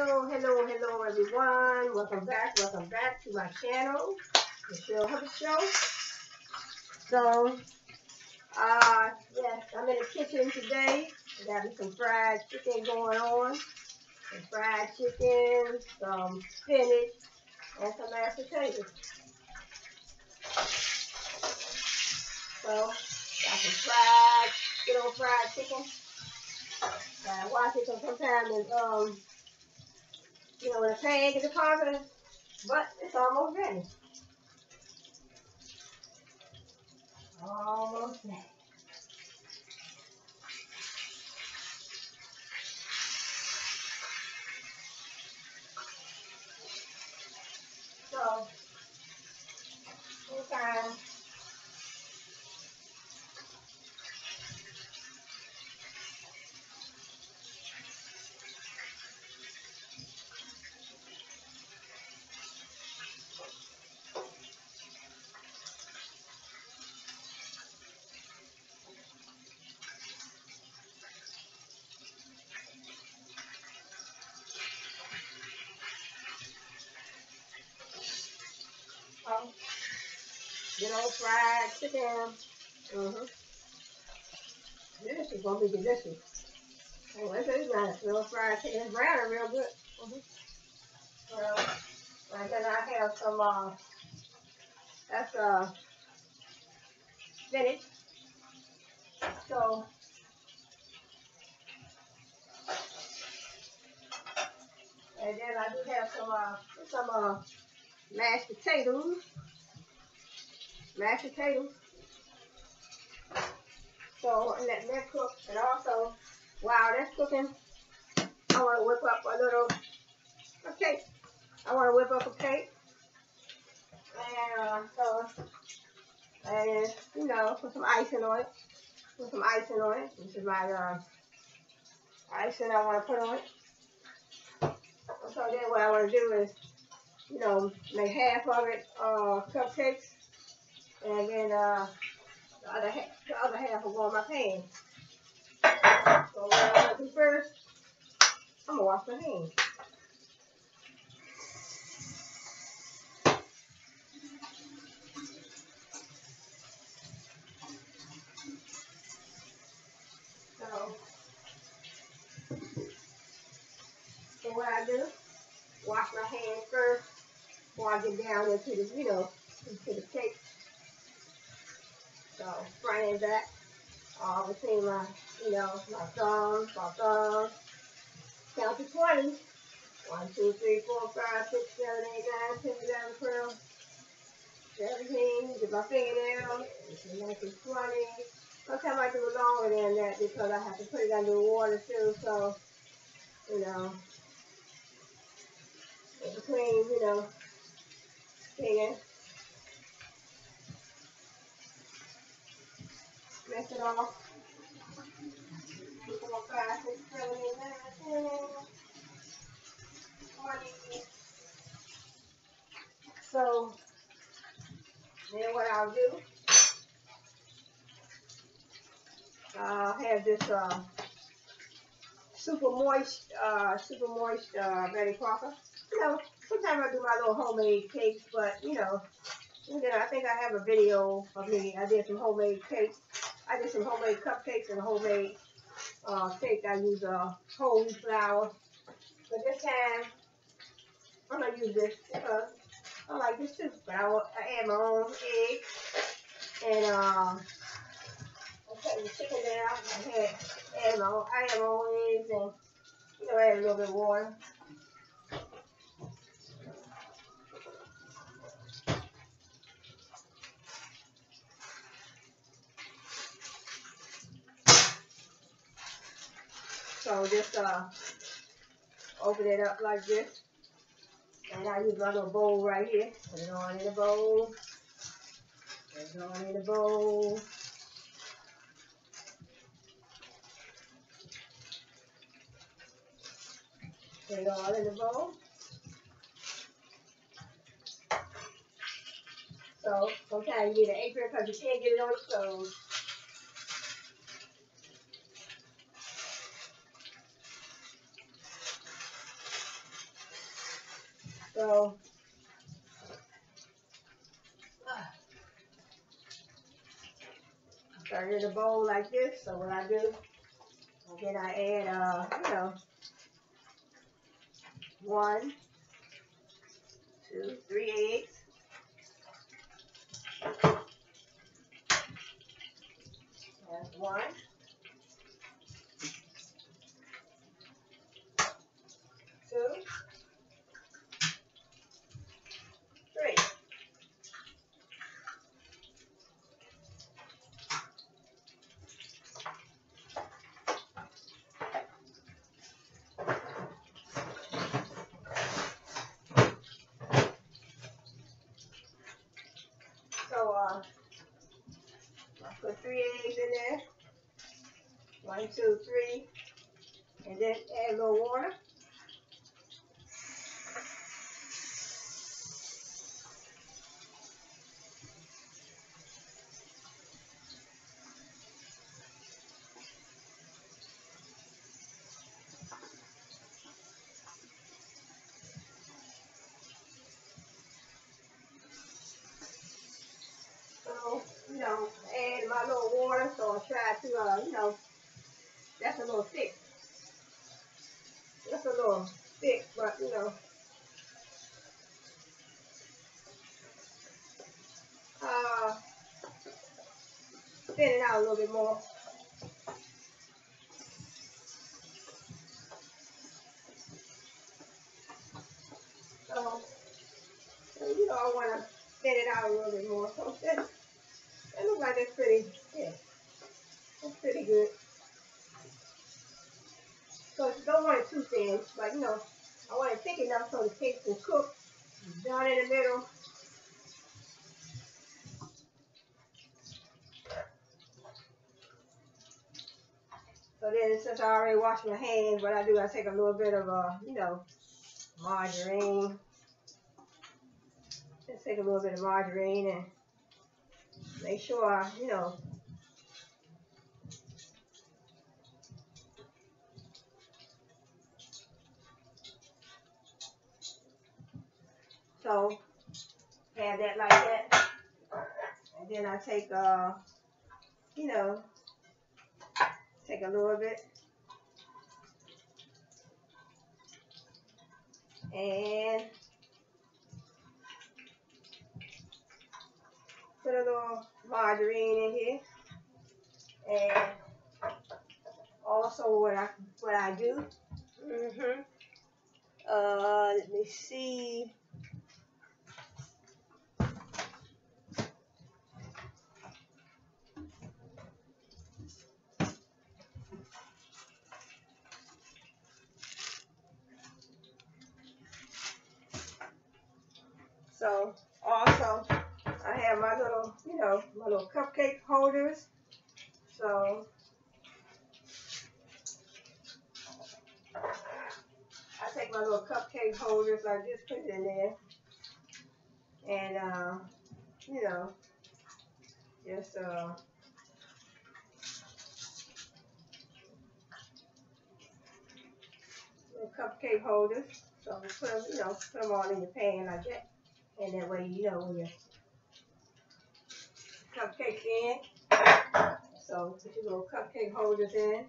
Hello, hello, hello everyone. Welcome back, welcome back to my channel, Michelle Hubbard Show. So, uh, yes, I'm in the kitchen today. I got me some fried chicken going on. Some fried chicken, some spinach, and some mashed potatoes. So, got some fried, good old fried chicken. I watch it sometimes and um you know when the pan gets deposited, but it's almost ready. Almost ready. So, anytime um, good old fried chicken. Mm-hmm. This is gonna be delicious. Oh, this is nice. Real fried chicken. It's brown real good. Mm-hmm. Well, and then I have some, uh, that's, uh, spinach. So, and then I do have some, uh, some, uh, mashed potatoes. Mashed potatoes. So let that cook. And also, while that's cooking, I want to whip up a little a cake. I want to whip up a cake. And uh, so, and you know, put some icing on it. Put some icing on it. This is my uh, icing I want to put on it. So then what I want to do is you know, make half of it uh, cupcakes, and then uh, the other half, the other half will go in my pan. So what I'm gonna do first, I'm gonna wash my hands. So, so what I do, wash my hands first before I get down into the, you know, into the cake. So front and back, all between my, you know, my thumbs, my thumbs. Count to 20. 1, 2, 3, 4, 5, 6, 7, 8, 9, 10, 11, 12, 17. Get my fingernail. 19, 20. Sometimes I do it longer than that because I have to put it under the water too. So, you know, in between, you know, singing. Mess it off. So then what I'll do, I'll have this uh, super moist, uh, super moist uh, Betty Crocker. You know, sometimes I do my little homemade cakes, but you know, and then I think I have a video of me. I did some homemade cakes. I did some homemade cupcakes and homemade uh, cake. I use uh, whole wheat flour. But this time, I'm going to use this because I like this too. But I, I add my own egg. And um, I'm cutting the chicken down. I had add my own, I add my own eggs and, you know, add a little bit of water. So just uh, open it up like this. And I use my little bowl right here. Put it on in the bowl. Put it on in the bowl. Put it all in the bowl. So sometimes you need an apron because you can't get it on the stove. So, it in a bowl like this. So what I do, then I add, uh, you know, one, two, three eggs. That's one. Two. Three. So, uh, I put three eggs in there. One, two, three. And then add a little water. Thin it out a little bit more. So, so, you know, I want to thin it out a little bit more. So that, that looks like that's pretty, yeah, that's pretty good. So you don't want it too thin, but you know, I want it thick enough so the cake can cook down in the middle. Since I already washed my hands, but I do, I take a little bit of, uh, you know, margarine. Just take a little bit of margarine and make sure, I, you know, So have that like that. And then I take uh you know take a little bit and put a little margarine in here. And also what I what I do mhm uh let me see So also I have my little, you know, my little cupcake holders. So I take my little cupcake holders, I just put it in there. And uh, you know, just uh cupcake holders. So put them, you know, put them all in the pan like that. And that way, you know, when your cupcakes in, so put your little cupcake holders in,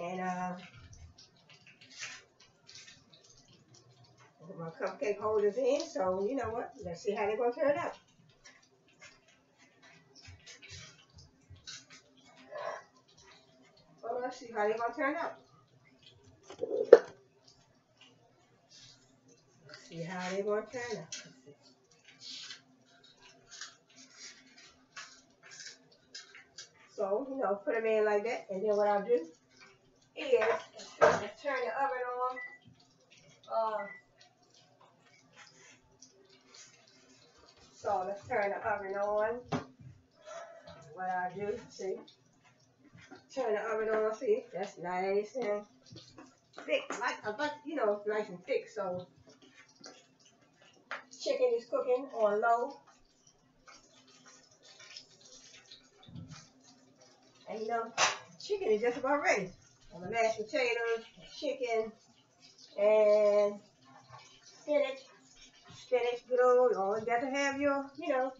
and uh, put my cupcake holders in. So you know what? Let's see how they're gonna turn out. Well, let's see how they're gonna turn out. See how they're gonna turn out. Let's see. So, you know, put them in like that. And then what I'll do is turn the oven on. Uh, so let's turn the oven on. What I do, see, turn the oven on. See, that's nice and thick, like a bunch, you know, nice and thick. So chicken is cooking on low. And you know, chicken is just about ready. On the mashed potatoes, chicken, and spinach. spinach, good old, you always got to have your, you know,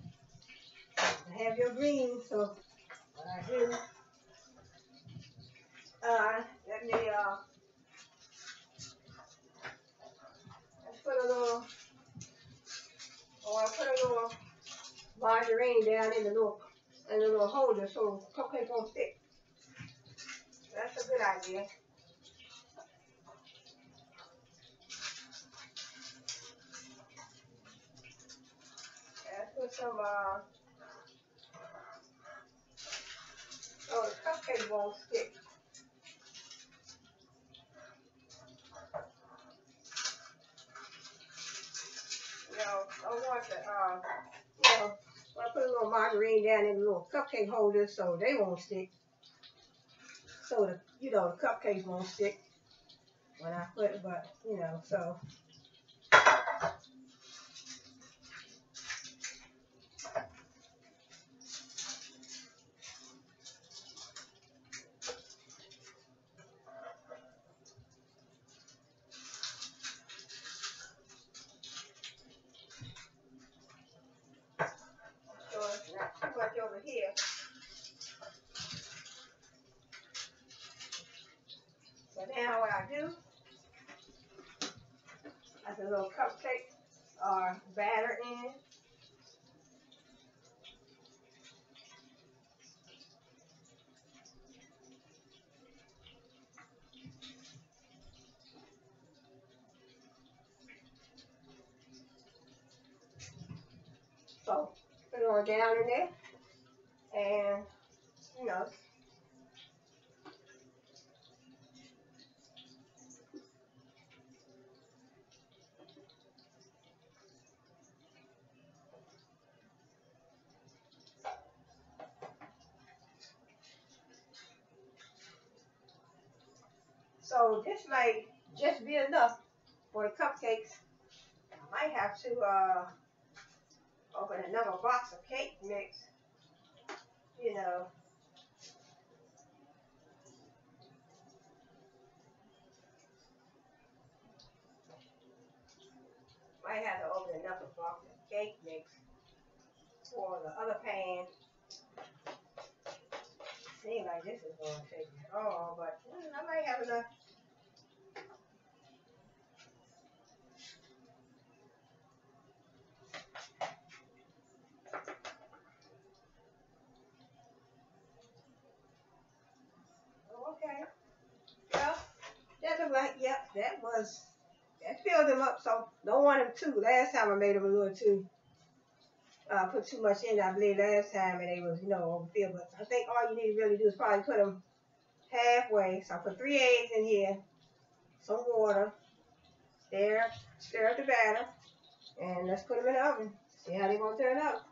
have your greens. So what I do, uh, let me, uh, put a little, or I put a little margarine down in the little, in the little holder so cupcake won't stick. That's a good idea. Some, uh, oh, the cupcake won't stick. Know, I want the, uh, you know, I put a little margarine down in the little cupcake holder so they won't stick. So the, you know, the cupcakes won't stick when I put it, but, you know. So little cupcake or batter in. So put it on down in there and you know So this might just be enough for the cupcakes. I might have to uh, open another box of cake mix. You know. Might have to open another box of cake mix for the other pan. Seems like this is going to take all, but mm, I might have enough. Oh, Okay. Well, like, yep, that was, that filled them up, so don't want them too. Last time I made them a little too, uh, put too much in, I believe last time, and they was, you know, overfilled. But I think all you need to really do is probably put them halfway. So I put three eggs in here, some water, stir, stir up the batter, and let's put them in the oven. See how they gonna turn out.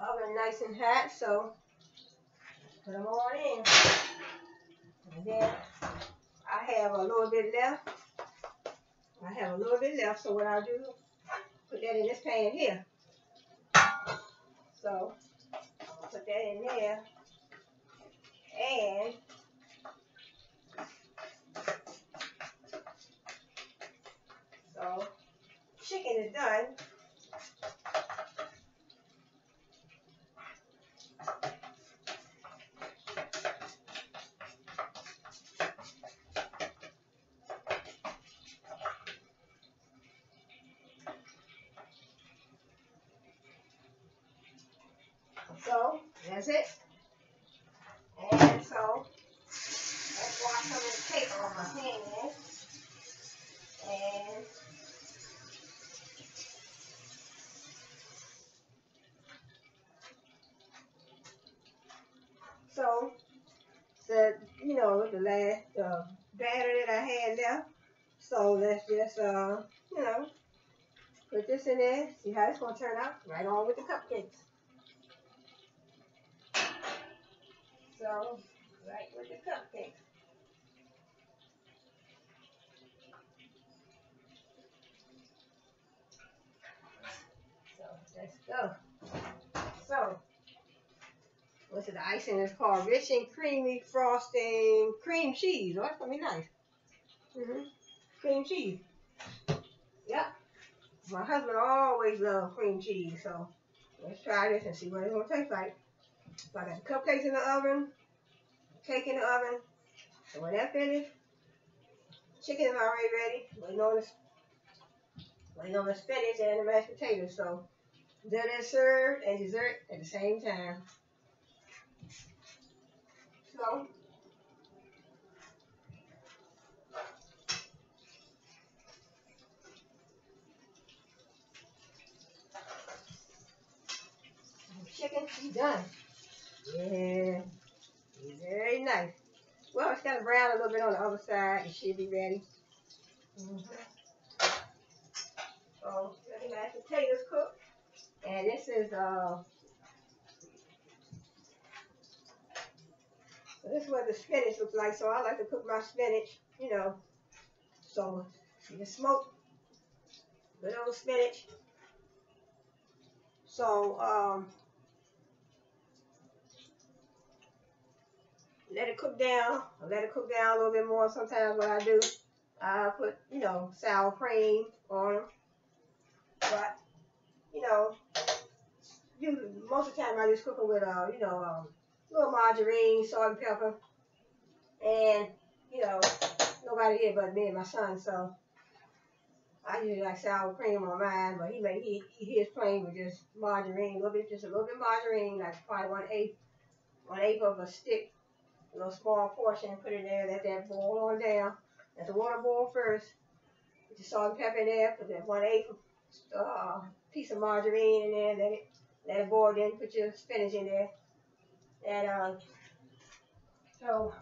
Oven nice and hot, so put them on in. Have a little bit left. I have a little bit left, so what I'll do, put that in this pan here. So I'll put that in there. And so chicken is done. It's gonna turn out. Right on with the cupcakes. So, right with the cupcakes. So, let's go. So, what's it, the icing is called rich and creamy frosting cream cheese. Oh, that's gonna be nice. hmm Cream cheese. Yep. My husband always loves cream cheese, so let's try this and see what it's gonna taste like. So I got the cupcakes in the oven, cake in the oven. So when that finished, chicken is already ready. Waiting on the waiting on the spinach and the mashed potatoes. So dinner is served and dessert at the same time. So chicken is done. Yeah, very nice. Well, it's of brown a little bit on the other side. It should be ready. Mm -hmm. So, let me mashed potatoes cook. And this is, uh, this is what the spinach looks like. So I like to cook my spinach, you know. So, you smoke good old spinach. So, um, let it cook down. let it cook down a little bit more. Sometimes what I do, I put, you know, sour cream on them. But, you know, usually, most of the time I just cook them with, uh, you know, um, little margarine, salt and pepper. And, you know, nobody here but me and my son, so I usually like sour cream on mine, but he made he, he his plain with just margarine, a little bit, just a little bit margarine, like probably one eighth, one eighth of a stick a little small portion, and put it there, let that boil on down. Let the water boil first. Put your salt and pepper in there, put that one eighth uh, piece of margarine in there, let it let it boil then put your spinach in there. And um so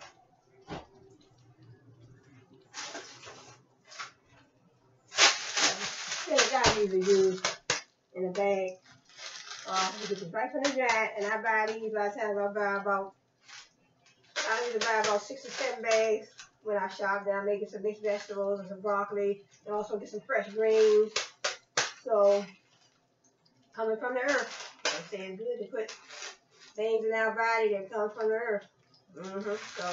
spinach I usually use in a bag. Uh, you get it right from the giant, and I buy these by the time I buy about I need to buy about six or seven bags when I shop there. I'm making some mixed vegetables and some broccoli and also get some fresh greens. So, coming from the earth. I'm saying good to put things in our body that come from the earth. Mm-hmm. So,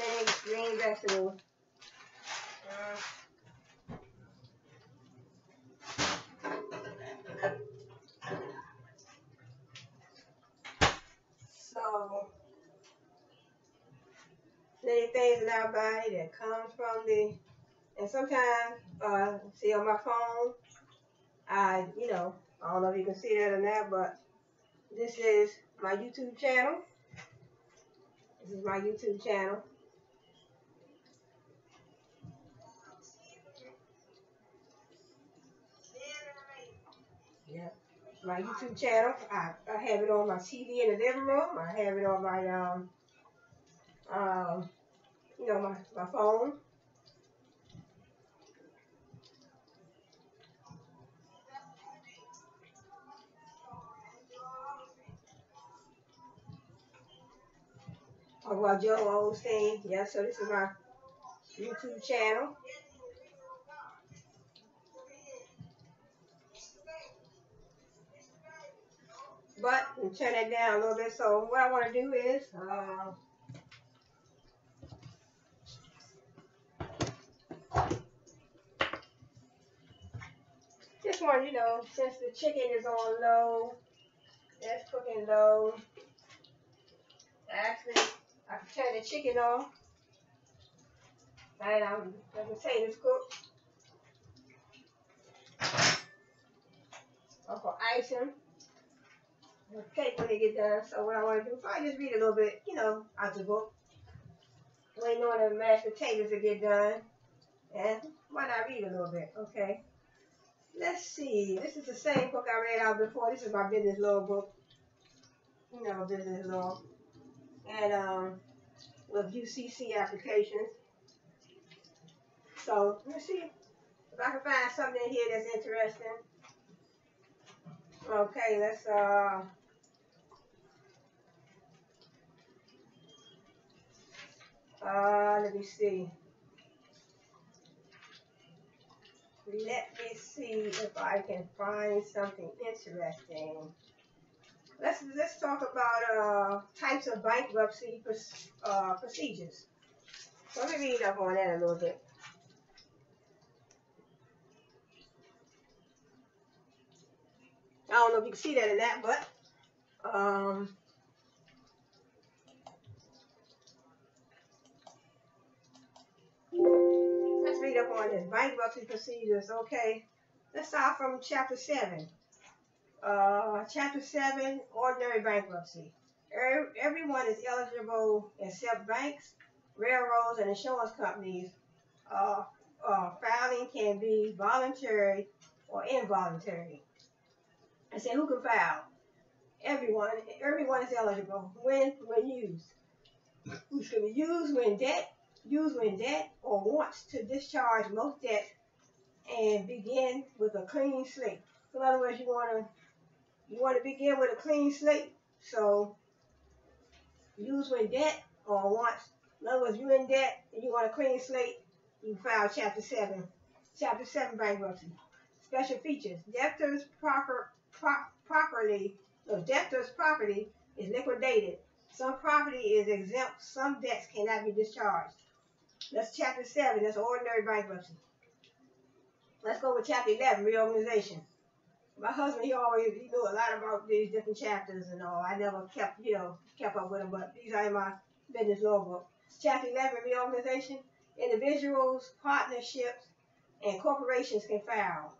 things, green vegetables. So, things in our body that comes from the, and sometimes, uh, see on my phone, I, you know, I don't know if you can see that or not, but this is my YouTube channel. This is my YouTube channel. Yeah, my YouTube channel. I, I have it on my TV in the living room. I have it on my um um, you know, my, my phone. Talk about Joel Osteen. Yeah, so this is my YouTube channel. But turn it down a little bit. So what I want to do is uh, one, you know, since the chicken is on low, that's cooking low. Actually, I can turn the chicken on. And um, the potatoes cooked. Or for icing. The cake when they get done. So what I want to do, I just read a little bit, you know, out the book. Waiting on the mashed potatoes to get done. And why not read a little bit, okay? Let's see. This is the same book I read out before. This is my business law book. You know, business law. And um, with UCC applications. So, let's see if I can find something in here that's interesting. Okay, let's, uh, uh, let me see. Let me see if I can find something interesting. Let's let's talk about uh, types of bankruptcy uh, procedures. So let me read up on that a little bit. I don't know if you can see that in that, but um, read up on this bankruptcy procedures. Okay, let's start from chapter seven. Uh, chapter seven, ordinary bankruptcy. Everyone is eligible except banks, railroads, and insurance companies. Uh, uh, filing can be voluntary or involuntary. I said, who can file? Everyone. Everyone is eligible when when used. Who's going to use when debt, use when debt, or wants to discharge most debt and begin with a clean slate. So in other words, you want to you want to begin with a clean slate. So use when debt or wants. In other words, you're in debt and you want a clean slate. You file Chapter Seven. Chapter Seven bankruptcy. Special features: debtors proper pro, properly, the debtor's property is liquidated. Some property is exempt. Some debts cannot be discharged. That's chapter 7. That's ordinary bankruptcy. Let's go with chapter 11, reorganization. My husband, he always he knew a lot about these different chapters and all. I never kept, you know, kept up with them, but these are in my business law book. Chapter 11, reorganization. Individuals, partnerships, and corporations can file.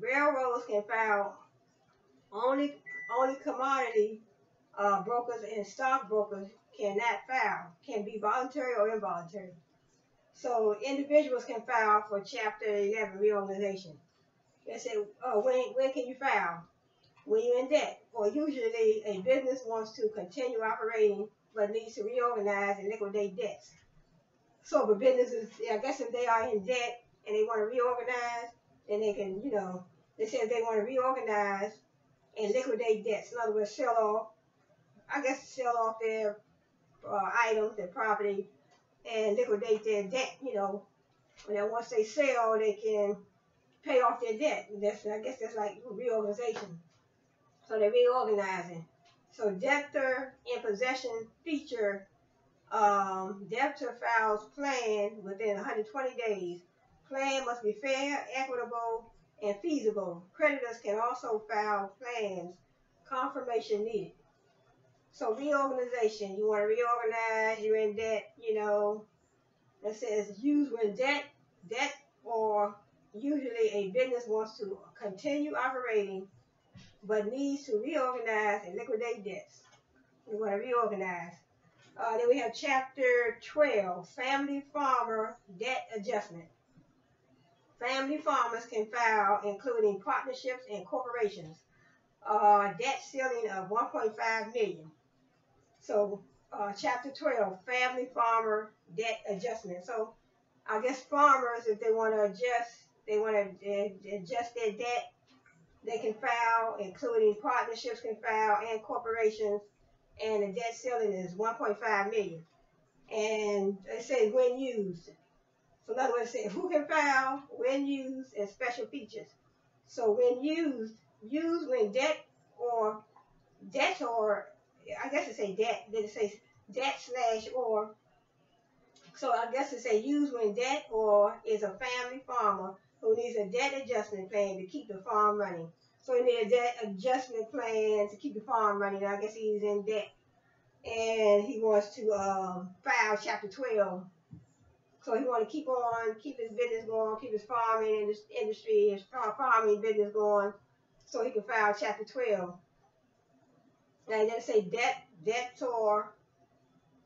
Railroads can file only only commodity uh, brokers and stockbrokers cannot file, can be voluntary or involuntary. So individuals can file for Chapter 11 reorganization. They say, oh, when, when can you file? When you're in debt. Or usually a business wants to continue operating but needs to reorganize and liquidate debts. So the businesses, I guess if they are in debt and they want to reorganize, then they can, you know, they say if they want to reorganize and liquidate debts. In other words, sell off, I guess sell off their uh, items, their property, and liquidate their debt, you know. And then once they sell, they can pay off their debt. That's, I guess that's like reorganization. So they're reorganizing. So debtor in possession feature um, debtor files plan within 120 days. Plan must be fair, equitable, and feasible. Creditors can also file plans. Confirmation needed. So reorganization, you want to reorganize, you're in debt, you know. It says use when debt, debt or usually a business wants to continue operating but needs to reorganize and liquidate debts. You want to reorganize. Uh, then we have chapter 12, family farmer debt adjustment. Family farmers can file, including partnerships and corporations, uh, debt ceiling of 1.5 million. So, uh, chapter 12, family farmer debt adjustment. So, I guess farmers, if they want to adjust, they want to adjust their debt, they can file, including partnerships can file and corporations, and the debt ceiling is 1.5 million. And they say when used. So in other words, say who can file, when used, and special features. So when used, used when debt or debt or I guess it say debt. Then it says debt slash or. So I guess it say used when debt or is a family farmer who needs a debt adjustment plan to keep the farm running. So he needs a debt adjustment plan to keep the farm running. I guess he's in debt. And he wants to um, file chapter 12 so he want to keep on, keep his business going, keep his farming industry, his farming business going, so he can file Chapter 12. And then say debt, debtor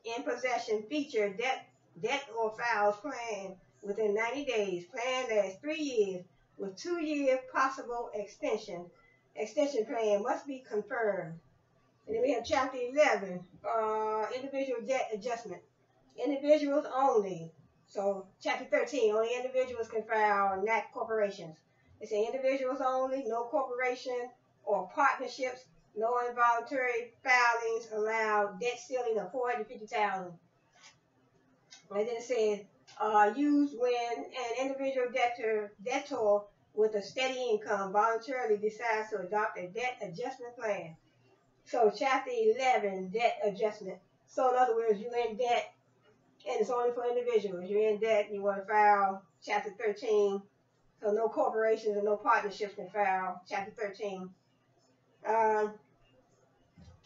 in possession feature debt, debt or files plan within 90 days. Plan lasts three years with two year possible extension. Extension plan must be confirmed. And then we have Chapter 11, uh, individual debt adjustment. Individuals only so chapter 13, only individuals can file, not corporations. It's individuals only, no corporation or partnerships, no involuntary filings allowed, debt ceiling of 450000 And then it says, uh, used when an individual debtor, debtor with a steady income voluntarily decides to adopt a debt adjustment plan. So chapter 11, debt adjustment. So in other words, you're in debt and it's only for individuals. You're in debt, and you want to file Chapter 13. So no corporations and no partnerships can file Chapter 13. Um,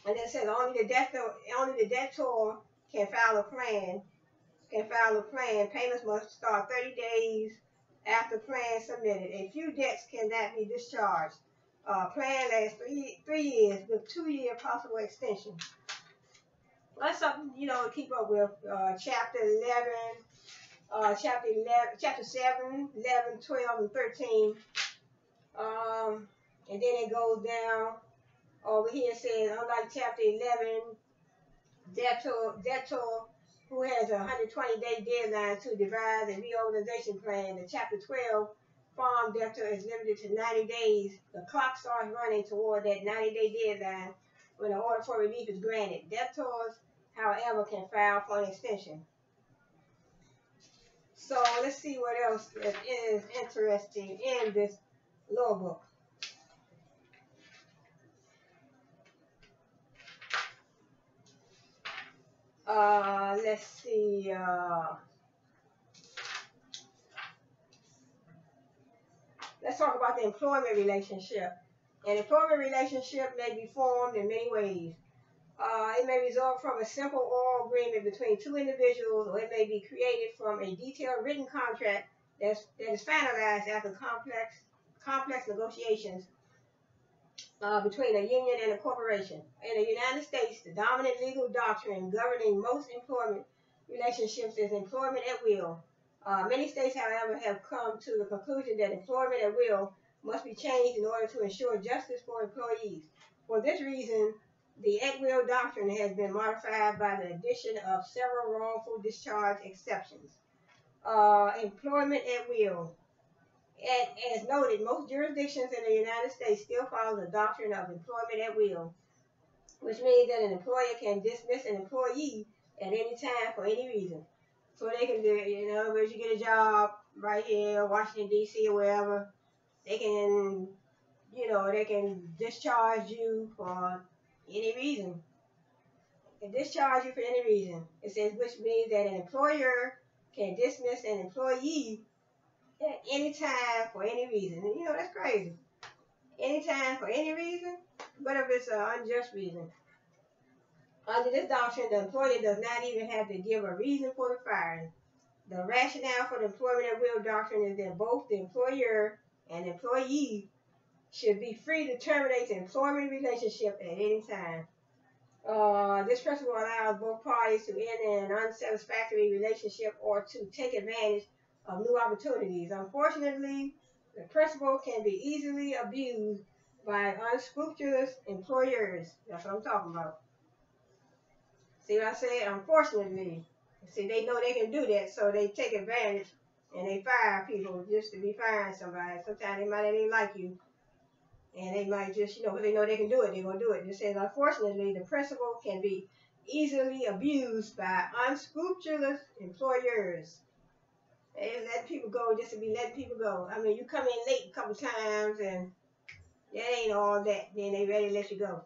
and it says only the debtor, only the debtor can file a plan, can file a plan. Payments must start 30 days after plan submitted. A few debts cannot be discharged. Uh, plan lasts three three years with two year possible extension. That's something you know to keep up with. Uh, chapter 11, uh, chapter 11, chapter 7, 11, 12, and 13. Um, and then it goes down over here. It says unlike chapter 11, debtor debtor who has a 120 day deadline to devise a reorganization plan. The chapter 12 farm debtor is limited to 90 days. The clock starts running toward that 90 day deadline when an order for relief is granted. Debtors, however, can file for an extension. So let's see what else is interesting in this law book. Uh, let's see. Uh, let's talk about the employment relationship. An employment relationship may be formed in many ways. Uh, it may result from a simple oral agreement between two individuals, or it may be created from a detailed written contract that's, that is finalized after complex, complex negotiations uh, between a union and a corporation. In the United States, the dominant legal doctrine governing most employment relationships is employment at will. Uh, many states, however, have come to the conclusion that employment at will must be changed in order to ensure justice for employees. For this reason, the at will doctrine has been modified by the addition of several wrongful discharge exceptions. Uh, employment at will. As noted, most jurisdictions in the United States still follow the doctrine of employment at will, which means that an employer can dismiss an employee at any time for any reason. So they can do it, in other words, you get a job right here, Washington, D.C. or wherever, they can, you know, they can discharge you for any reason. They can discharge you for any reason. It says, which means that an employer can dismiss an employee any time for any reason. And you know, that's crazy. Anytime for any reason, but if it's an unjust reason. Under this doctrine, the employer does not even have to give a reason for the firing. The rationale for the employment at will doctrine is that both the employer and employee should be free to terminate the employment relationship at any time. Uh, this principle allows both parties to end an unsatisfactory relationship or to take advantage of new opportunities. Unfortunately, the principle can be easily abused by unscrupulous employers. That's what I'm talking about. See what I said? Unfortunately. See, they know they can do that, so they take advantage and they fire people just to be firing somebody. Sometimes they might not even like you. And they might just, you know, they know they can do it, they're going to do it. It says, unfortunately, the principle can be easily abused by unscrupulous employers. They let people go just to be letting people go. I mean, you come in late a couple times and that ain't all that. Then they ready to let you go.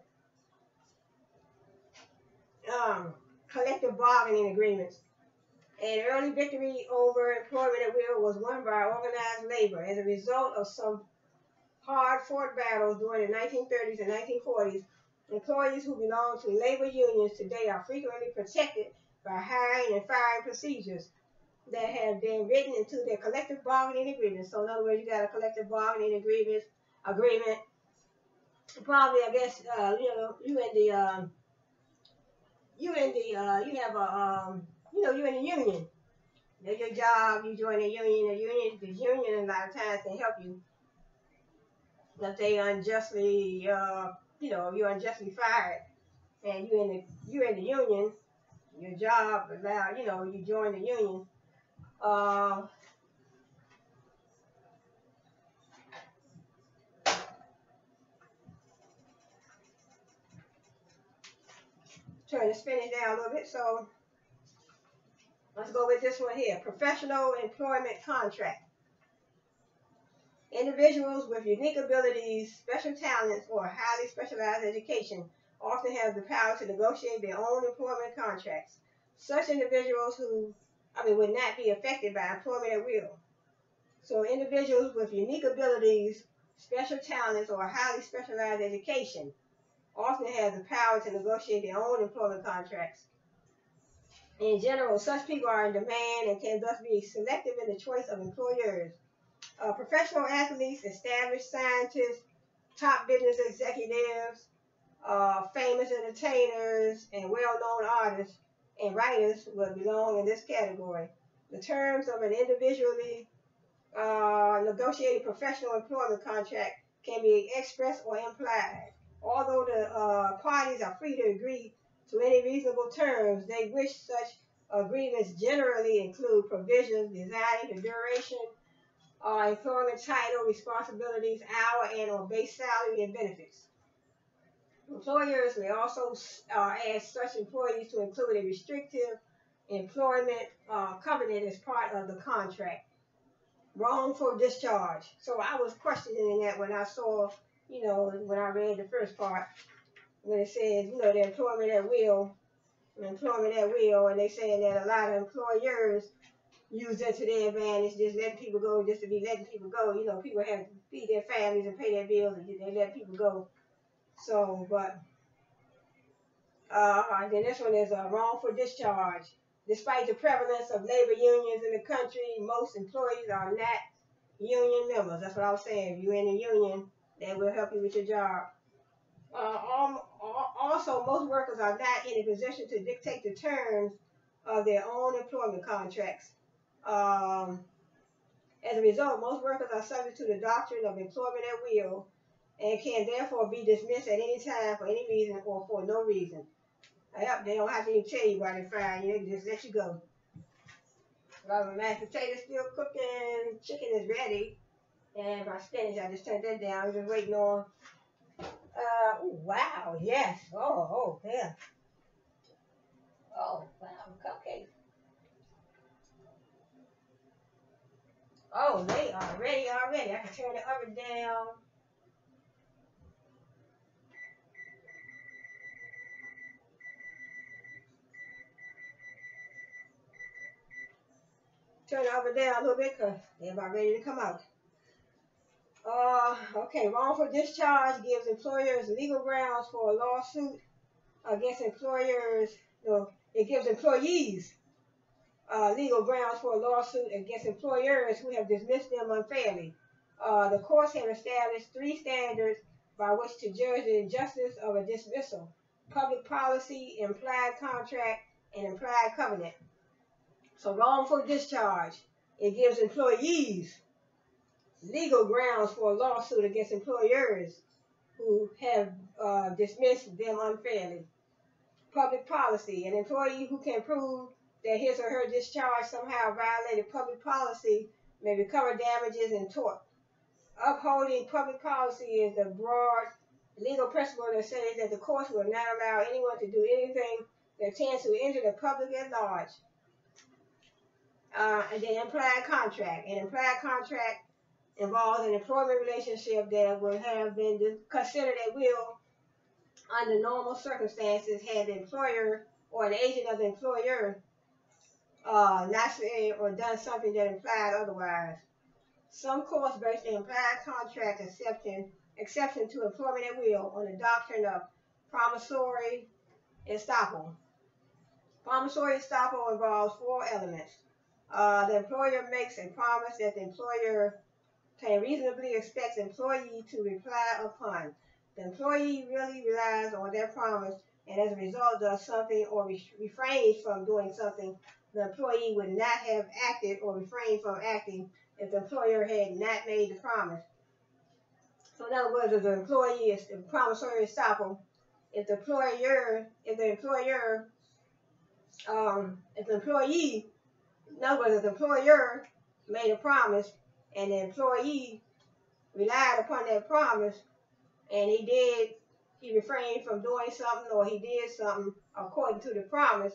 Um, collective bargaining agreements. An early victory over employment at will was won by organized labor as a result of some hard-fought battles during the 1930s and 1940s. Employees who belong to labor unions today are frequently protected by hiring and firing procedures that have been written into their collective bargaining agreement. So in other words, you got a collective bargaining agreement, agreement. Probably, I guess, uh, you know, you in the, um, you in the, uh, you have a, um, you know, you're in a union. Your job. You join a union. A union, the union, a lot of times can help you. If they unjustly, uh, you know, you're unjustly fired, and you in the, you're in the union. Your job allow, you know, you join the union uh, trying to spin it down a little bit. So let's go with this one here. Professional employment contract. Individuals with unique abilities, special talents, or highly specialized education often have the power to negotiate their own employment contracts. Such individuals who I mean, would not be affected by employment at will. So individuals with unique abilities, special talents, or highly specialized education often have the power to negotiate their own employment contracts. In general, such people are in demand and can thus be selective in the choice of employers. Uh, professional athletes, established scientists, top business executives, uh, famous entertainers, and well-known artists and writers will belong in this category. The terms of an individually uh, negotiated professional employment contract can be expressed or implied. Although the uh, parties are free to agree to any reasonable terms, they wish such agreements generally include provisions designing the duration, uh, employment title, responsibilities, hour and or base salary and benefits. Employers may also uh, ask such employees to include a restrictive employment uh, covenant as part of the contract. Wrongful discharge. So I was questioning that when I saw, you know, when I read the first part, when it says, you know, the employment at will, employment at will, and they saying that a lot of employers use that to their advantage, just letting people go just to be letting people go. You know, people have to feed their families and pay their bills, and they let people go so, but uh, then this one is uh, wrongful discharge. Despite the prevalence of labor unions in the country, most employees are not union members. That's what I was saying. If you're in a union, they will help you with your job. Uh, also, most workers are not in a position to dictate the terms of their own employment contracts. Um, as a result, most workers are subject to the doctrine of employment at will, and can therefore be dismissed at any time for any reason or for no reason. Yep, they don't have to even tell you why they're firing you, they just let you go. Well, my mashed potatoes still cooking, chicken is ready, and my spinach, I just turned that down, I'm just waiting on, uh, wow, yes, oh, oh, yeah. Oh, wow, cupcakes. Oh, they are ready already. I can turn the oven down. Turn over there a little bit because they're about ready to come out. Uh, okay, wrongful discharge gives employers legal grounds for a lawsuit against employers. No, it gives employees uh, legal grounds for a lawsuit against employers who have dismissed them unfairly. Uh, the courts have established three standards by which to judge the injustice of a dismissal. Public policy, implied contract, and implied covenant. So wrongful discharge, it gives employees legal grounds for a lawsuit against employers who have uh, dismissed them unfairly. Public policy, an employee who can prove that his or her discharge somehow violated public policy may recover damages in tort. Upholding public policy is the broad legal principle that says that the courts will not allow anyone to do anything that tends to injure the public at large uh, and then implied contract. An implied contract involves an employment relationship that would have been considered at will under normal circumstances had the employer or an agent of the employer uh, not said or done something that implied otherwise. Some courts base the implied contract exception, exception to employment at will on the doctrine of promissory estoppel. Promissory estoppel involves four elements. Uh, the employer makes a promise that the employer can reasonably expect employee to reply upon. The employee really relies on that promise and as a result does something or re refrains from doing something, the employee would not have acted or refrained from acting if the employer had not made the promise. So in other words, if the employee is the promissory estoppel, if the employer, if the employer, um, if the employee in other words, the employer made a promise and the employee relied upon that promise and he did, he refrained from doing something or he did something according to the promise,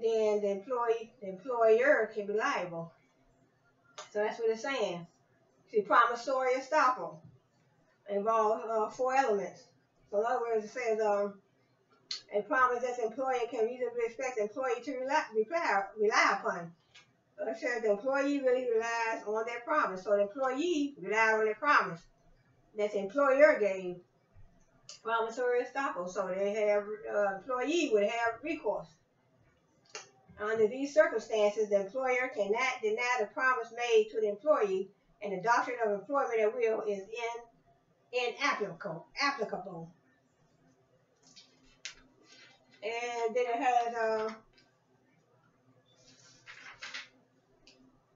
then the employee, the employer can be liable. So that's what it's saying. See, promissory estoppel involves uh, four elements. So in other words, it says um, a promise that the employer can reasonably expect the employee to rely, rely, rely upon. It says the employee really relies on their promise. So the employee relied on their promise. that the employer gave promissory estoppel, so they have uh, employee would have recourse. Under these circumstances, the employer cannot deny the promise made to the employee, and the doctrine of employment at will is in inapplicable. Applicable. And then it has uh,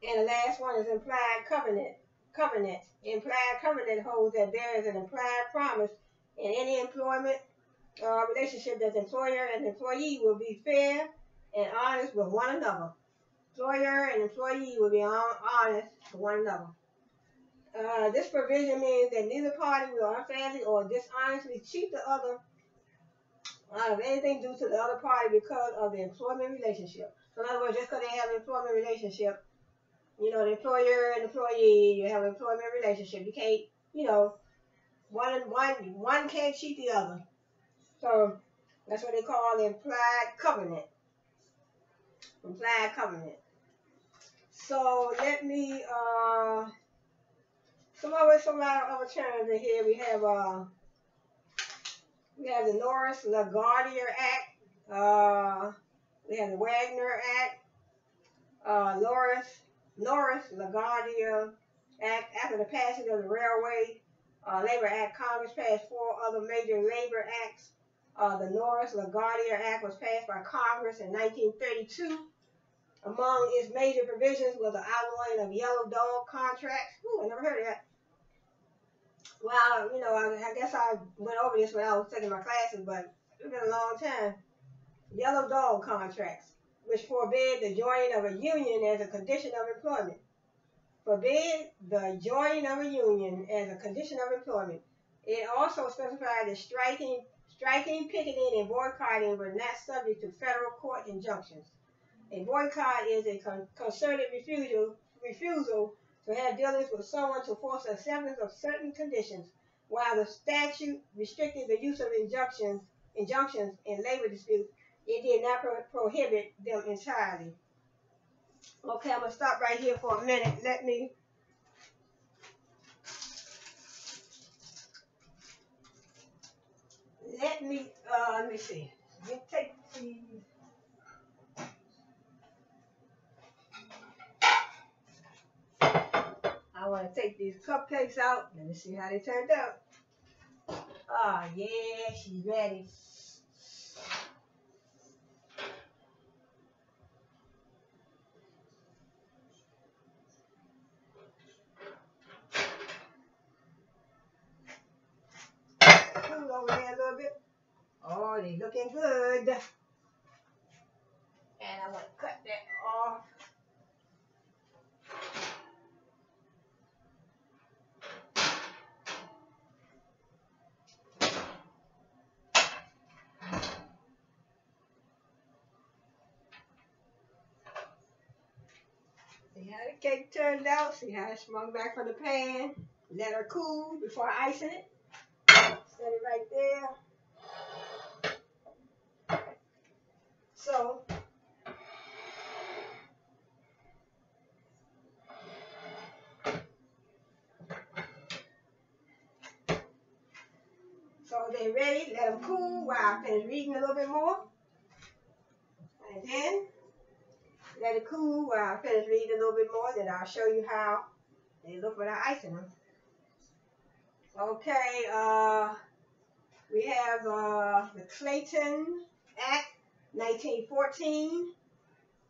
and the last one is implied covenant. Covenant. Implied covenant holds that there is an implied promise in any employment uh, relationship that employer and employee will be fair and honest with one another. Employer and employee will be honest to one another. Uh, this provision means that neither party will unfairly or dishonestly cheat the other out of anything due to the other party because of the employment relationship. So in other words, just because they have an employment relationship, you know, the employer and employee, you have an employment relationship. You can't, you know, one one one can't cheat the other. So that's what they call implied covenant. Implied covenant. So let me uh some other some other terms in here. We have uh we have the Norris LaGuardia Act. Uh, we have the Wagner Act. Uh, Norris Norris LaGuardia Act. After the passage of the Railway uh, Labor Act, Congress passed four other major labor acts. Uh, the Norris LaGuardia Act was passed by Congress in 1932. Among its major provisions was the outlawing of yellow dog contracts. Ooh, I never heard of that. Well, you know, I, I guess I went over this when I was taking my classes, but it's been a long time. Yellow dog contracts, which forbid the joining of a union as a condition of employment forbid the joining of a union as a condition of employment. It also specified that striking, striking, picketing, and boycotting were not subject to federal court injunctions. A boycott is a con- concerted refusal, refusal to have dealings with someone to force acceptance of certain conditions, while the statute restricted the use of injunctions, injunctions in labor disputes, it did not pro- prohibit them entirely. Okay, I'm gonna stop right here for a minute. Let me let me uh let me see. Let me take these. I want to take these cupcakes out. Let me see how they turned out. Ah, yeah, she's ready. over there a little bit. Looking good. And I'm going to cut that off. See how the cake turned out. See how it sprung back from the pan. Let her cool before icing it. Set it right there. So, so they're ready. Let them cool while I finish reading a little bit more. And then let it cool while I finish reading a little bit more. Then I'll show you how they look without icing them. Okay, uh, we have uh, the Clayton Act, 1914,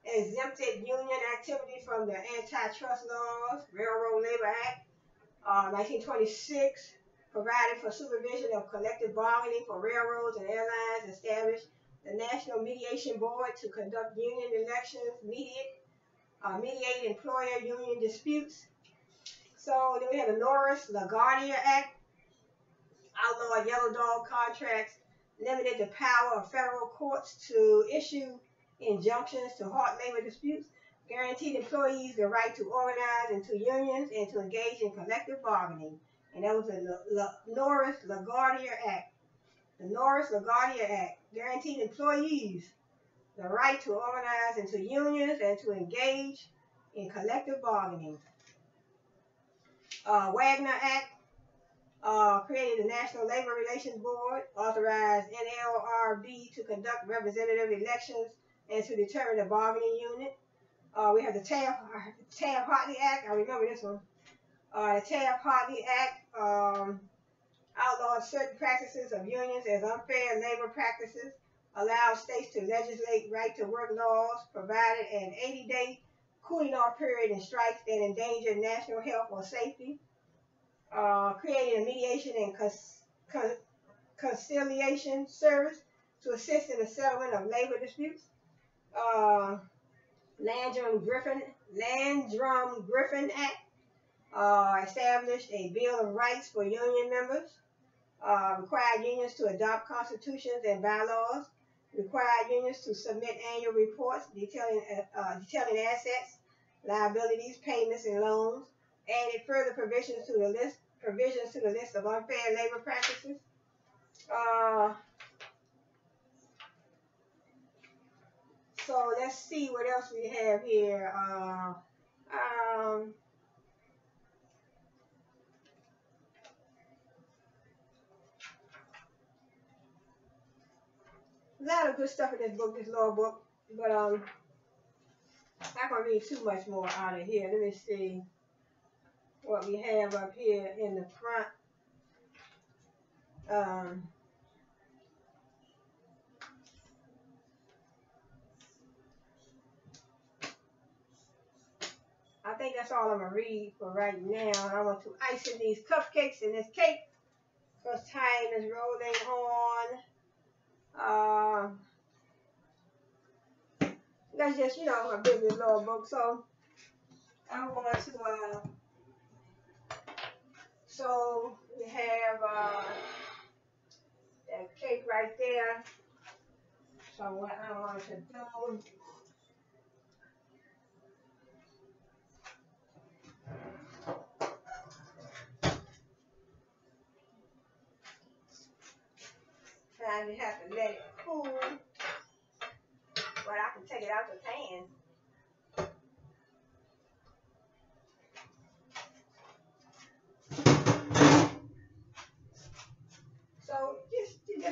exempted union activity from the antitrust laws, Railroad Labor Act, uh, 1926, provided for supervision of collective bargaining for railroads and airlines, established the National Mediation Board to conduct union elections, mediate, uh, mediate employer union disputes. So then we have the Norris LaGuardia Act, outlawed yellow dog contracts, limited the power of federal courts to issue injunctions to halt labor disputes, guaranteed employees the right to organize into unions and to engage in collective bargaining. And that was the Norris LaGuardia Act. The Norris LaGuardia Act guaranteed employees the right to organize into unions and to engage in collective bargaining. Uh, Wagner Act uh, created the National Labor Relations Board, authorized NLRB to conduct representative elections and to determine the bargaining unit. Uh, we have the Taft, Taft-Hartley Act. I remember this one. Uh, the Taft-Hartley Act um, outlawed certain practices of unions as unfair labor practices, allowed states to legislate right to work laws, provided an 80-day cooling off period in strikes that endanger national health or safety, uh, created a mediation and conciliation service to assist in the settlement of labor disputes. Uh, Landrum Griffin Landrum Griffin Act uh, established a Bill of Rights for union members. Uh, required unions to adopt constitutions and bylaws. Required unions to submit annual reports detailing uh detailing assets, liabilities, payments, and loans. Added further provisions to the list provisions to the list of unfair labor practices. Uh, so let's see what else we have here. Uh, um, a lot of good stuff in this book, this law book, but um, I'm not gonna read too much more out of here. Let me see what we have up here in the front. Um, I think that's all I'm going to read for right now. I want to ice in these cupcakes in this cake because time is rolling on. Uh, that's just, you know, a business little book. So I want to uh, so we have uh, that cake right there. So what I want to do you have to let it cool. But I can take it out of the pan.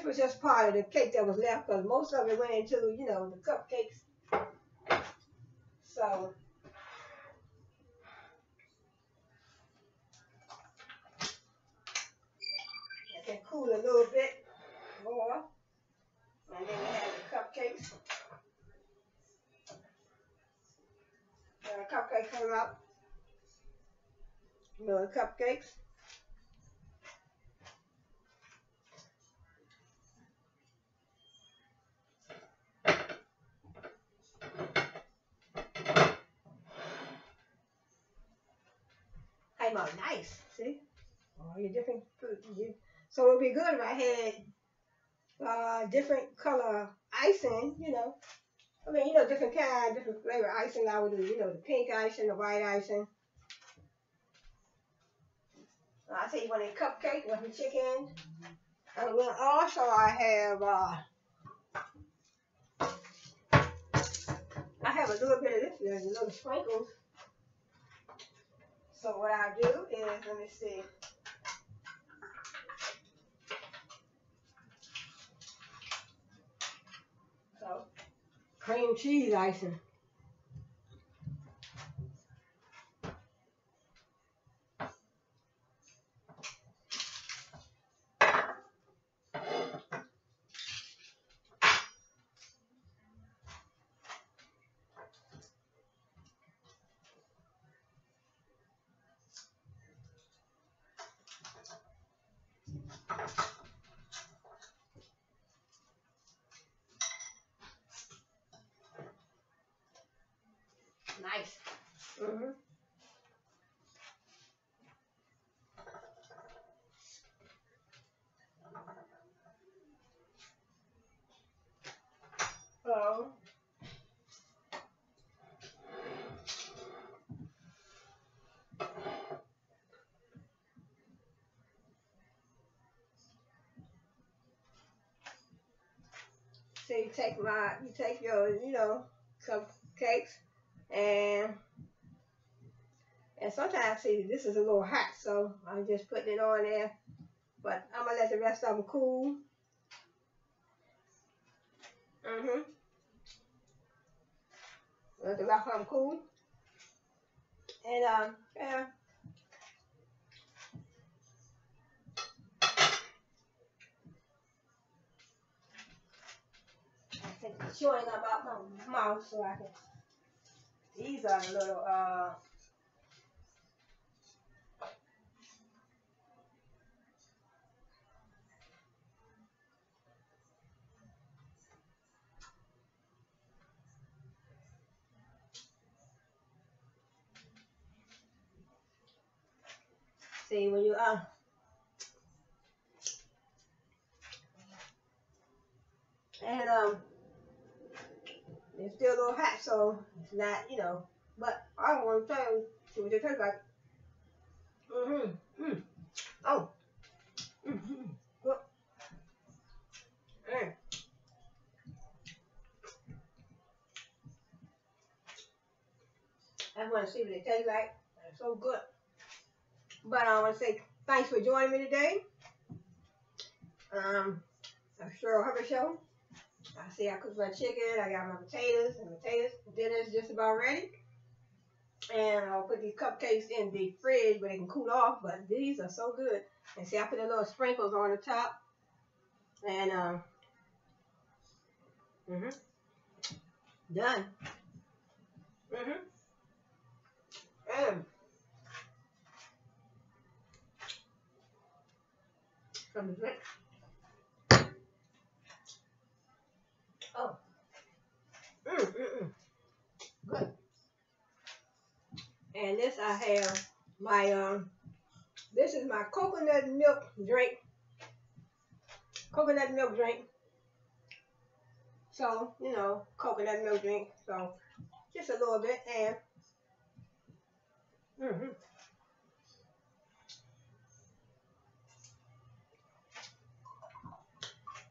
This was just part of the cake that was left because most of it went into, you know, the cupcakes. So, let it cool a little bit more. And then we have the cupcakes. The cupcakes come up. Little cupcakes. came out nice. See? All your different food. So it would be good if I had uh, different color icing, you know. I mean, you know, different kind, different flavor icing. I would do, you know, the pink icing, the white icing. I'll tell you one a cupcake, of the chicken. And then also I have, uh, I have a little bit of this, there's a little sprinkles. So what I do is, let me see. So, cream cheese icing. Nice. Mm-hmm. Oh. You take my, you take your, you know, cupcakes, and and sometimes see this is a little hot so I'm just putting it on there But I'm gonna let the rest of them cool. Mm-hmm. Let the rest of them cool. And um, yeah. I take the chewing gum out my mouth so I can. These are the little uh See where you are. and um it's still a little hot so it's not you know but I want to tell you see what it tastes like. Mm-hmm. Mm. Oh. Mm-hmm. Well, mm. I want to see what it tastes like. It's so good. But I want to say thanks for joining me today. Um, I'm Cheryl Hubbard Show. I see I cooked my chicken. I got my potatoes and potatoes. Dinner's just about ready. And I'll put these cupcakes in the fridge where they can cool off. But these are so good. And see, I put a little sprinkles on the top. And um, mhm, done. Mhm. And from the drink. Mm, mm, mm. Good. And this I have my um this is my coconut milk drink. Coconut milk drink. So, you know, coconut milk drink. So just a little bit and mm-hmm.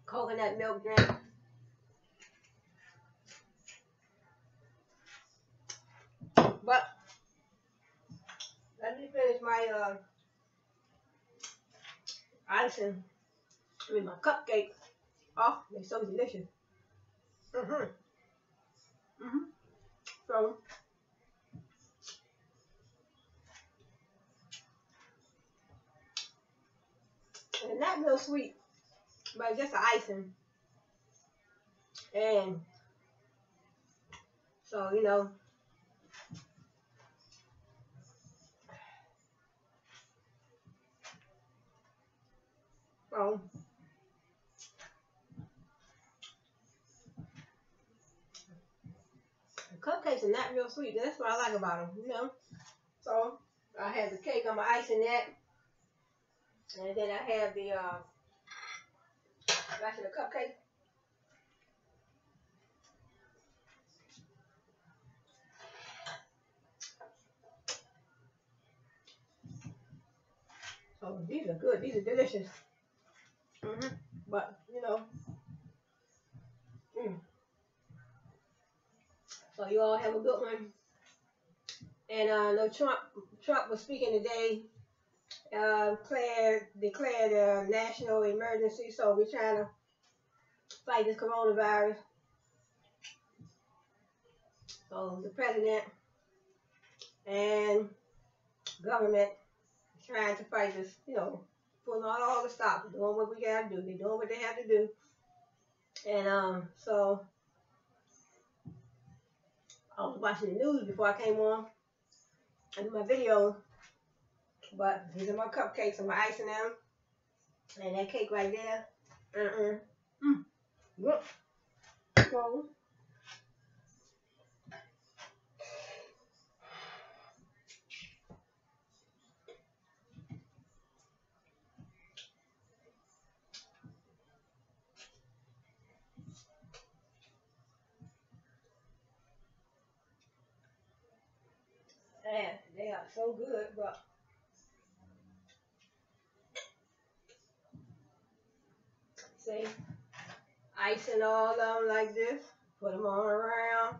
coconut milk drink. But let me finish my uh, icing. I mean my cupcakes. Oh, they're so delicious. Mhm. Mm mhm. So. And not real sweet but just the icing. And so, you know, well, cupcakes are not real sweet. That's what I like about them, you know. So I have the cake my icing that, and then I have the uh, to the cupcake. Oh, these are good. These are delicious. Mm -hmm. But, you know. Mm. So you all have a good one. And uh, no Trump Trump was speaking today uh, declared declared a national emergency. So we're trying to fight this coronavirus. So the president and government trying to fight this, you know, pulling out all the stops, doing what we gotta do. They're doing what they have to do. And um, so I was watching the news before I came on. Did my video but these are my cupcakes. I'm icing them. And that cake right there. Uh-uh. Mm. So, Man, they are so good, but See? Icing all of them like this. Put them all around.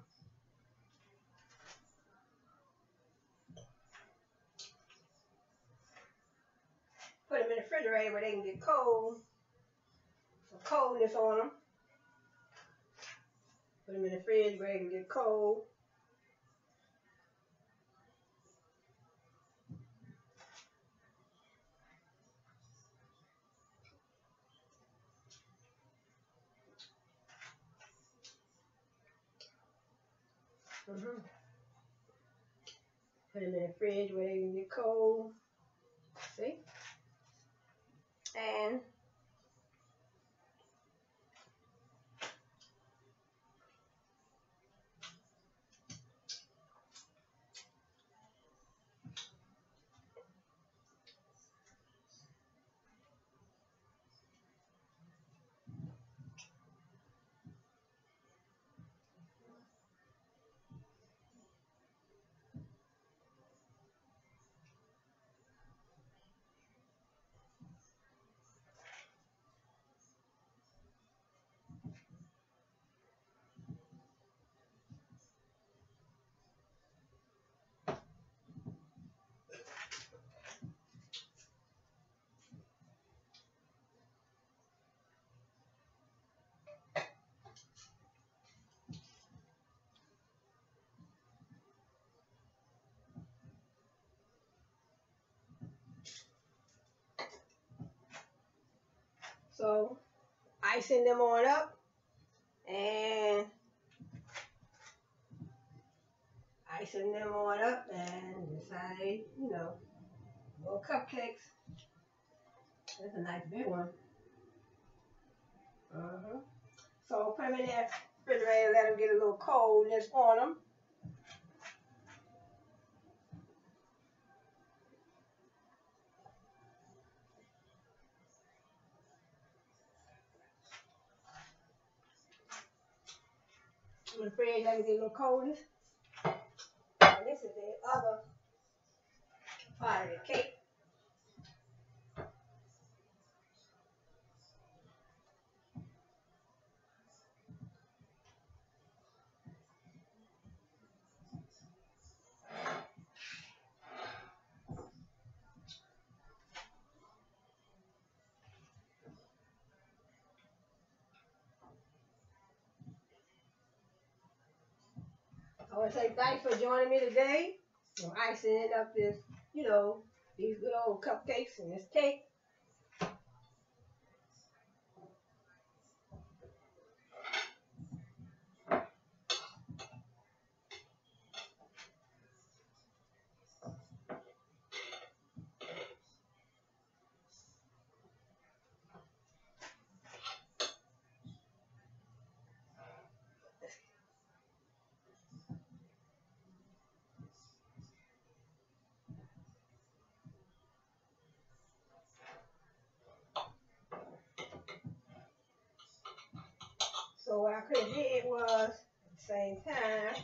put them in the refrigerator where they can get cold. Some coldness on them. Put them in the fridge where they can get cold. Mm-hmm. Put them in the fridge where they can get cold. See? And So icing them on up and icing them on up and decide, you know, little cupcakes. That's a nice big one. Uh-huh. So put them in the refrigerator, let them get a little coldness on them. In the fridge, let me get a little coldness. And this is the other part of the cake. To say thanks for joining me today. So I'm icing up this, you know, these good old cupcakes and this cake. So what I could have did was at the same time.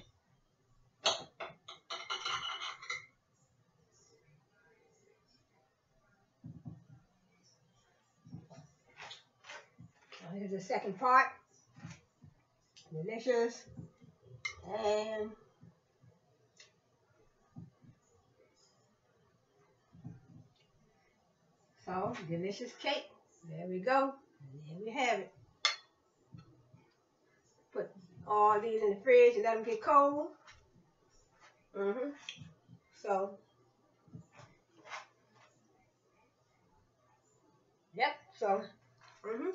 Now here's the second part. Delicious. And so delicious cake. There we go. And there we have it all these in the fridge and let them get cold. Mm-hmm. So, yep. So, mm-hmm.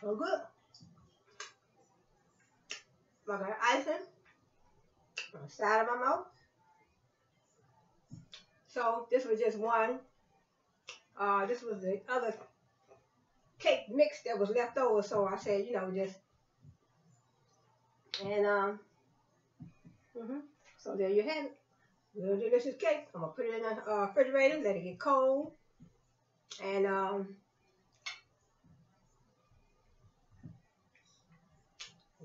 So good. I got icing on the side of my mouth. So this was just one. Uh, this was the other cake mix that was left over. So I said, you know, just and um, mm-hmm. so there you have it. Real delicious cake. I'm gonna put it in the uh, refrigerator, let it get cold, and um,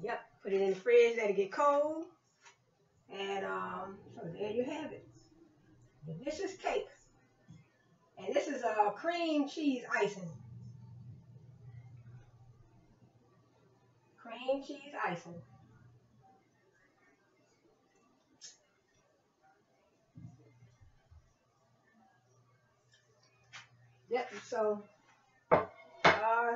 yep, put it in the fridge, let it get cold, and um, so there you have it. Delicious cake, and this is a uh, cream cheese icing. Cream cheese icing. Yep, so, uh,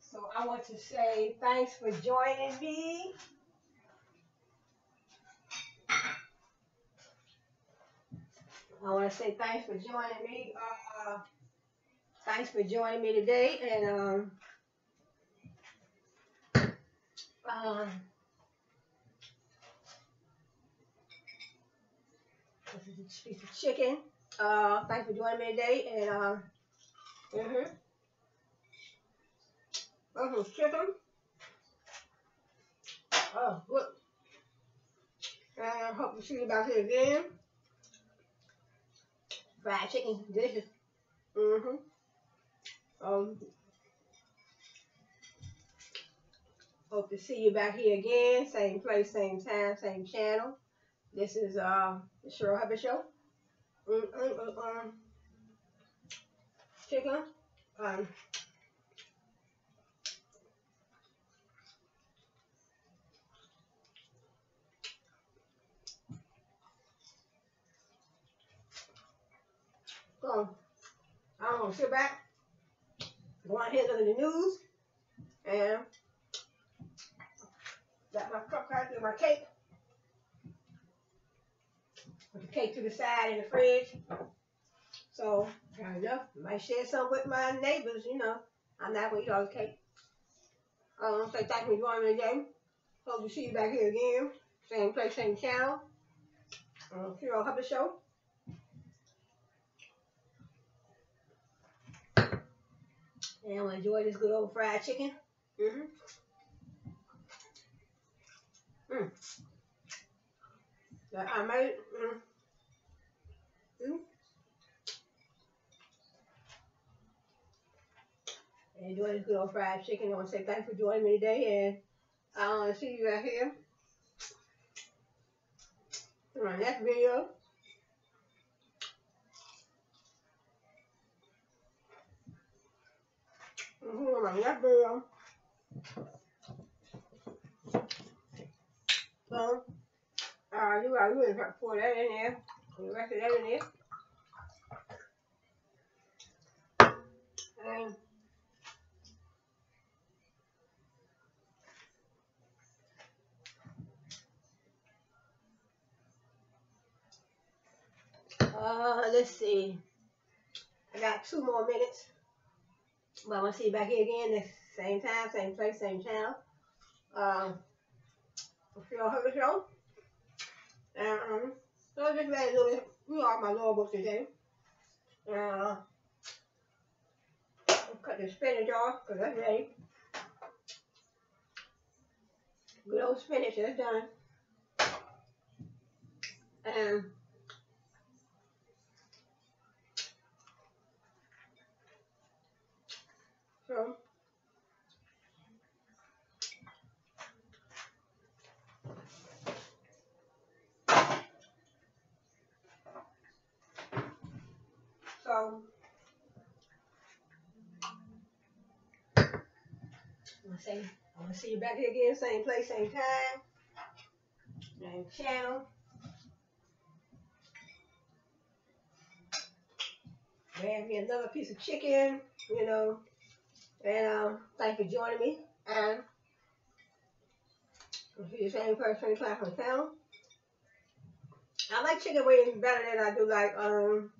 So I want to say thanks for joining me. I want to say thanks for joining me. Uh, thanks for joining me today, and um, this is a piece of chicken. Uh, thanks for joining me today, and uh, mm mhm. Oh, chicken. Oh, good. And I hope to see you back here again. Fried chicken, delicious. Mm-hmm. Um, hope to see you back here again. Same place, same time, same channel. This is uh, the Cheryl Hubbard Show. Mm -mm. Chicken. Um, So I'm gonna sit back, go on here the news, and got my cupcake and my cake. Put the cake to the side in the fridge. So, got enough. Might share some with my neighbors, you know. I'm not gonna eat all the cake. I want to say thank you for joining me today. Hope to see you back here again. Same place, same channel. Uh, Cheryl Hubbard Show. And I'm gonna enjoy this good old fried chicken. Mm-hmm. Mm. That I made. Mm. Mm. Enjoy this good old fried chicken. I want to say thanks for joining me today, and I want to see you right here in my next video. My next video. So, uh, you gotta pour that in there. The rest of that in there. And uh, let's see. I got two more minutes. But I'm gonna see you back here again the same time, same place, same channel. Um, Cheryl Hubbard Show. And um, so just read a little, you know, my little book today. Uh, cut the spinach off because that's ready. Good old spinach, that's done. And so I'm gonna say, I'm gonna see you back here again, same place, same time, same channel. Grab me another piece of chicken, you know, and um, thank you for joining me. And if you're the same person, clap from town. I like chicken wings better than I do like um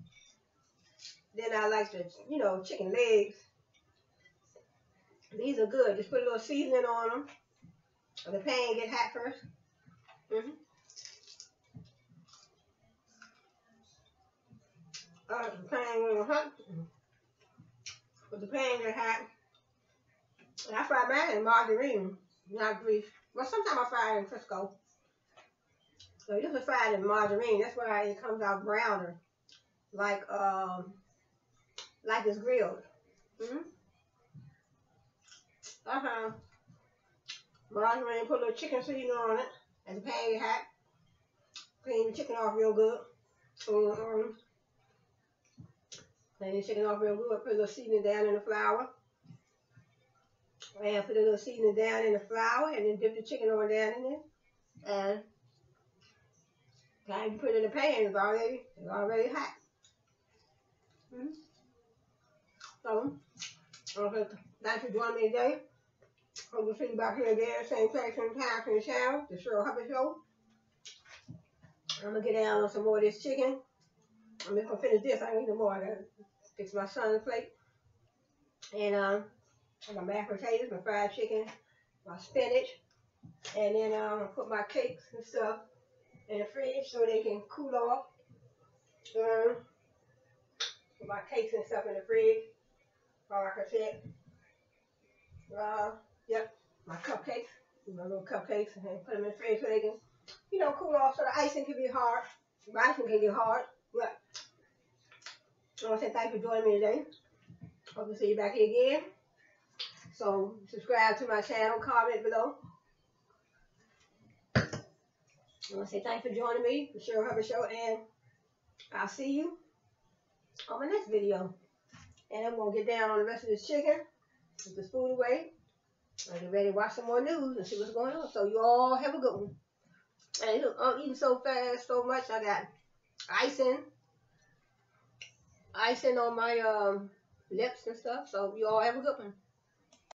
then I like the, you know, chicken legs. These are good. Just put a little seasoning on them. The pan get hot 1st mm -hmm. Uh, the pan get hot. But the pan get hot. And I fry mine in margarine, not grease. Well, sometimes I fry it in Crisco. So this is fried in margarine. That's why it comes out browner. Like, um, like it's grilled. Mm-hmm. Uh-huh. Margarine, put a little chicken seasoning on it. And the pan get hot. Clean the chicken off real good. Mm-hmm. Clean the chicken off real good. Put a little seasoning down in the flour. And put a little seasoning down in the flour and then dip the chicken on down in there. And time you put it in the pan, it's already it's already hot. Mm-hmm. So, okay, thanks for joining me today. Hope to see you back here again, same place, same time, same channel, the Cheryl Hubbard Show. I'm gonna get down on some more of this chicken. I'm just gonna finish this. I need no more. Gotta fix my son's plate. And um, my mashed potatoes, my fried chicken, my spinach, and then um, I put my cakes and stuff in the fridge so they can cool off. Um, put my cakes and stuff in the fridge. Like I said, uh, yep, my cupcakes, my little cupcakes, and put them in the fridge so they can, you know, cool off so the icing can be hard. The icing can get hard. But I want to say thank you for joining me today. Hope to see you back here again. So subscribe to my channel, comment below. I want to say thanks for joining me, the Cheryl Hubbard Show, and I'll see you on my next video. And I'm going to get down on the rest of this chicken, put this food away, get ready to watch some more news and see what's going on. So you all have a good one. And I'm eating so fast, so much, I got icing, icing on my um, lips and stuff. So you all have a good one.